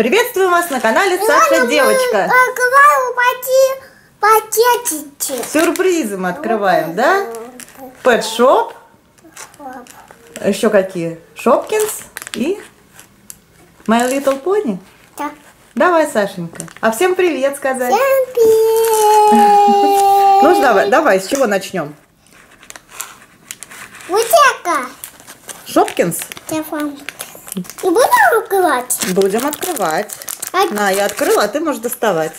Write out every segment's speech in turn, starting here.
Приветствую вас на канале Саша Девочка. Открываю пакети, пакетики. Сюрпризы мы открываем, да? Pet Shop. Еще какие? Шопкинс и My Little Pony. Так. Давай, Сашенька. А всем привет сказать. Всем привет. Ну, давай, давай, с чего начнем? Это. Шопкинс? Телефон. И будем открывать? Будем открывать. А- На, я открыла, а ты можешь доставать.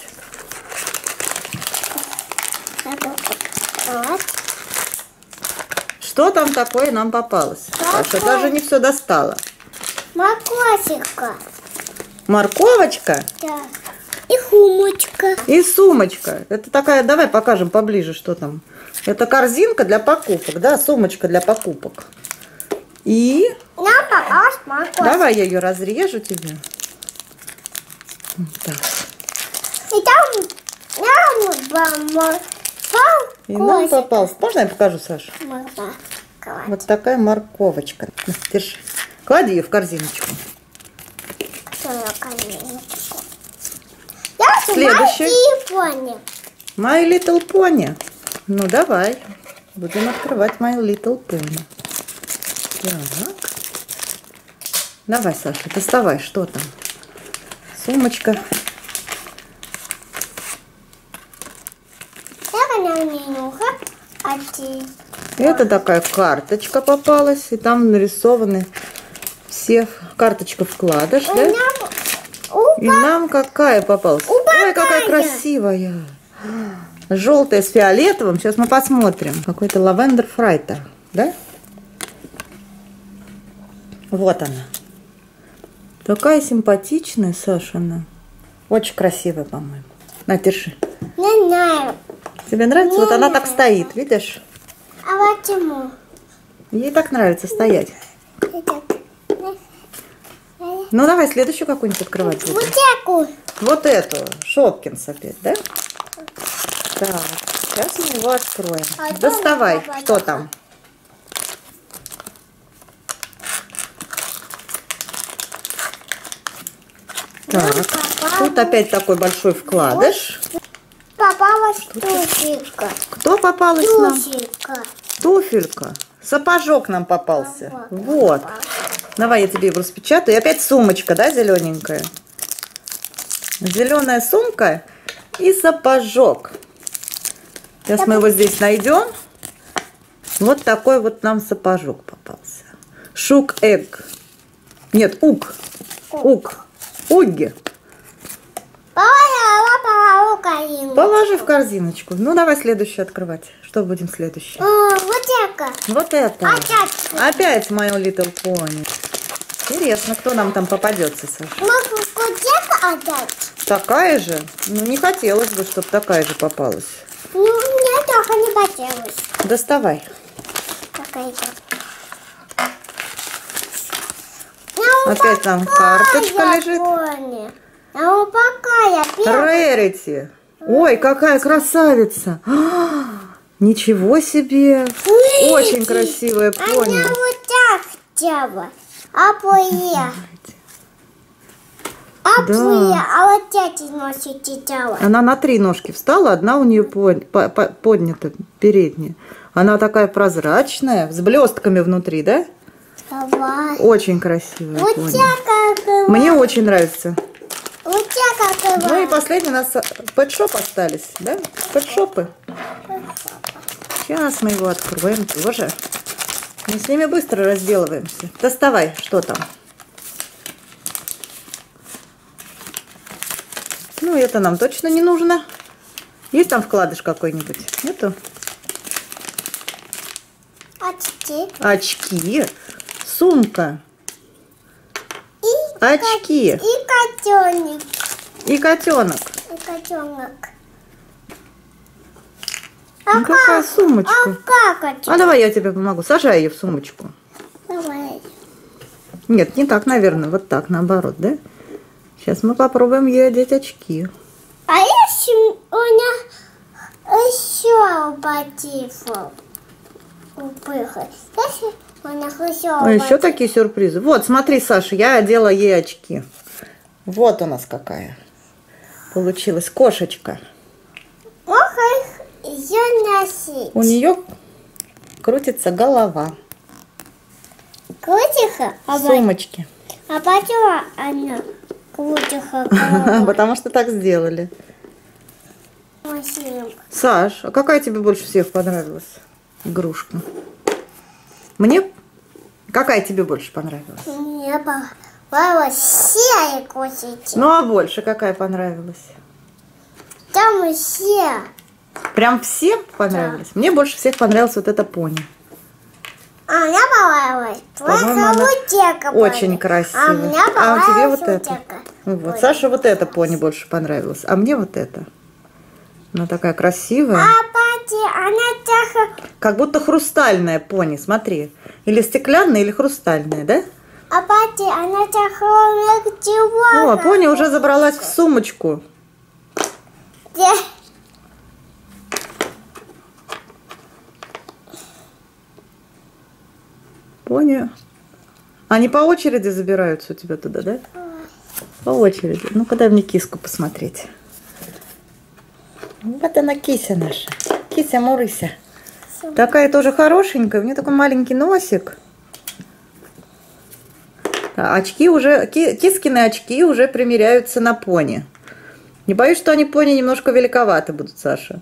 Что там такое нам попалось? Саша даже не все достала. Макосика. Морковочка Да. И хумочка. и сумочка. Это такая, давай покажем поближе, что там. Это корзинка для покупок, да, сумочка для покупок. И Нам попалась макосика. давай я ее разрежу тебе. Вот Так. И там нам вам И нам попался. Можно я покажу, Саша? Можно. Вот такая морковочка. Держи. Клади ее в корзиночку. Я Следующий. My Little Pony. Ну, давай. Будем открывать My Little Pony. Так. Давай, Саша, доставай, что там? Сумочка. Это такая карточка попалась. И там нарисованы все карточка вкладыш, да? И нам какая попалась? Ой, какая какая? красивая. Желтая с фиолетовым. Сейчас мы посмотрим. Какой-то лавендер фрайтер, да? Вот она. Такая симпатичная, Сашина. Очень красивая, по-моему. На, держи. не знаю. Тебе нравится? Вот она Не так стоит, видишь? А почему? Ей так нравится стоять. Ну, давай следующую какую-нибудь открывать будем. Вот такую. Вот эту, Шопкинс опять, да? Так, сейчас мы его откроем. А Доставай, что там? Так, тут опять такой большой вкладыш. Попалась туфелька. Кто попалась нам? Туфелька. Туфелька. Сапожок нам попался. Ага. Вот. Давай я тебе его распечатаю. И опять сумочка, да, зелененькая? Зеленая сумка и сапожок. Сейчас мы его здесь найдем. Вот такой вот нам сапожок попался. Шук эг. Нет, ук. Ук. Положила, корзину. Положи в корзиночку. Ну, давай следующий открывать. Что будем следующий? А, Вот это. Вот это. Опять. Опять My Little Pony. Интересно, кто нам там попадется, Саша? Могу отдать? Такая же? Ну, не хотелось бы, чтобы такая же попалась. Ну, мне только не хотелось. Доставай. Какая-то. Опять там карточка лежит. А. Рерити. Ой, какая красавица. А, Ничего себе. Очень красивая пони. вот так хотела. А поя. А Да. поя. А вот эти носит хотела. Она на три ножки встала, одна у нее под- по- по- поднята, передняя. Она такая прозрачная, с блестками внутри, да? Давай. Очень красивая Вот пони. Мне очень нравится. Вот Ну и последний у нас пэтшоп остались, да? Пэтшопы. Сейчас мы его откроем тоже. Мы с ними быстро разделываемся. Доставай, что там. Ну, это нам точно не нужно. Есть там вкладыш какой-нибудь? Нету? Очки. Очки. Сумка. И, Очки. и котенок. И котенок. И котенок. Ну, какая сумочка. А как это? А давай я тебе помогу. Сажай ее в сумочку. Давай. Нет, не так, наверное. Вот так, наоборот, да? Сейчас мы попробуем ей одеть очки. А если у меня еще ботифов упыхать? Если А еще такие сюрпризы. Вот, смотри, Саша, я одела ей очки. Вот у нас какая. Получилась кошечка. Ее носить. У нее крутится голова. Крутиха, а, сумочке. а потом она крутиха. Потому что так сделали. Саш, а какая тебе больше всех понравилась игрушка? Мне? Какая тебе больше понравилась? Мне понравилось все крутить. Ну а больше какая понравилась? Там все. Прям всем понравились? Мне больше всех понравилась вот эта пони. А мне Только она Очень понравилась. красивая. А мне А тебе понравилась вот это? утека. Вот. Ой. Саше вот эта пони больше понравилась, а мне вот это. Она такая красивая. А она тихо. Как будто хрустальная пони, смотри. Или стеклянная, или хрустальная, да? А пати, она тихо легче О, пони уже забралась в сумочку. Пони. Они по очереди забираются у тебя туда, да? По очереди. Ну-ка дай мне киску посмотреть. Вот она кися наша. Кися Мурыся. Такая тоже хорошенькая. У нее такой маленький носик. А очки уже, ки- кискины очки уже примеряются на пони. Не боюсь, что они пони немножко великоваты будут, Саша.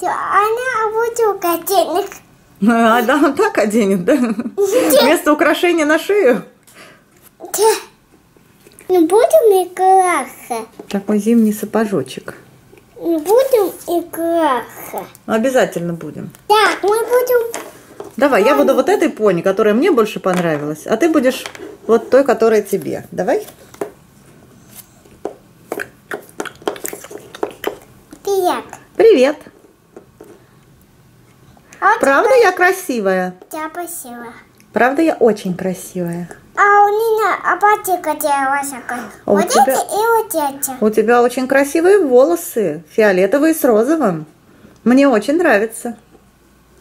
Она будет котенок. А, да, он так оденет, да? Вместо украшения на шею. Не будем играться. Такой зимний сапожочек. Будем играться. Обязательно будем. Так, мы будем... Давай, я буду вот этой пони, которая мне больше понравилась, а ты будешь вот той, которая тебе. Давай? Привет. Привет. А вот Правда я красивая? тебя спасибо. Правда я очень красивая? А у меня апатика делалась. А у Вот тебя- эти и вот эти. У тебя очень красивые волосы, фиолетовые с розовым. Мне очень нравится.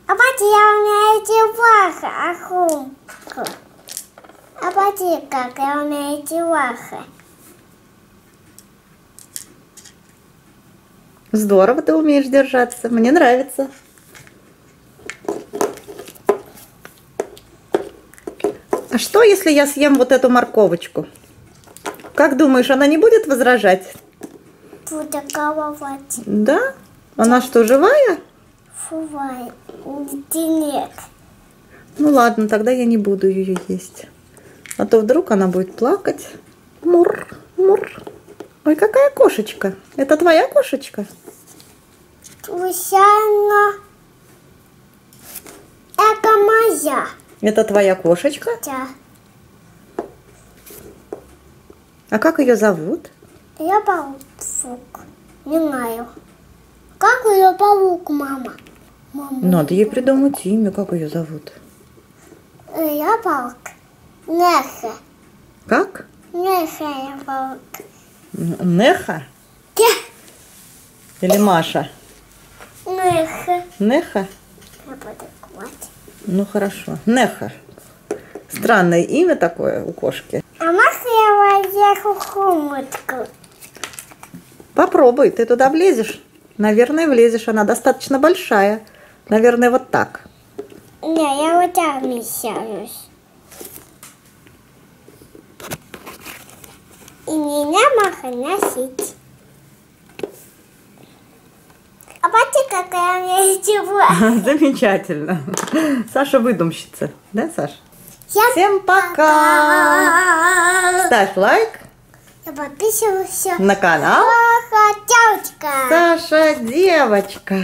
Апати, я умею эти ваха, ахумку. Апати, как я умею эти ваха. Здорово ты умеешь держаться. Мне нравится. Что, если я съем вот эту морковочку? Как думаешь, она не будет возражать? Буду головать. Да? Она что, живая? Фувай. Денег. Ну ладно, тогда я не буду ее есть. А то вдруг она будет плакать. Мур, мур. Ой, какая кошечка. Это твоя кошечка? Тусяна. Это моя. Это твоя кошечка? Да. А как ее зовут? Я паук. Не знаю. Как ее паук, мама? Мама. Надо ей придумать имя, как ее зовут. Э, Я паук. Неха. Как? Неха я паук. Неха Да. или Маша? Неха. Неха? Я буду класть. Ну хорошо. Неха. Странное имя такое у кошки. А можно я возьму хумутку? Попробуй, ты туда влезешь. Наверное, влезешь. Она достаточно большая. Наверное, вот так. Не, я вот так мешаюсь. И меня можно носить. Посмотри, какая у меня чего. Замечательно. Саша выдумщица. Да, Саша? Всем Всем пока. пока. Ставь лайк Я подписывался. на канал Ха-ха, девочка. Саша Девочка.